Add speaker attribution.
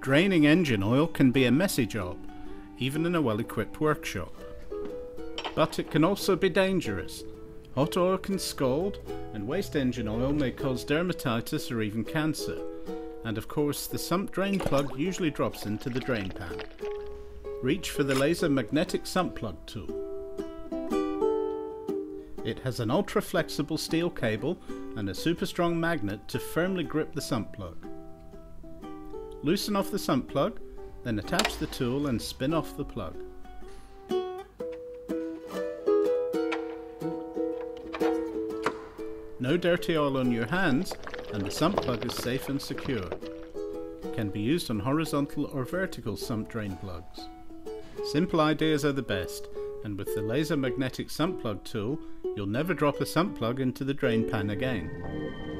Speaker 1: Draining engine oil can be a messy job, even in a well equipped workshop. But it can also be dangerous. Hot oil can scald, and waste engine oil may cause dermatitis or even cancer. And of course, the sump drain plug usually drops into the drain pan. Reach for the laser magnetic sump plug tool. It has an ultra flexible steel cable and a super strong magnet to firmly grip the sump plug. Loosen off the sump plug, then attach the tool and spin off the plug. No dirty oil on your hands and the sump plug is safe and secure. Can be used on horizontal or vertical sump drain plugs. Simple ideas are the best, and with the laser magnetic sump plug tool, you'll never drop a sump plug into the drain pan again.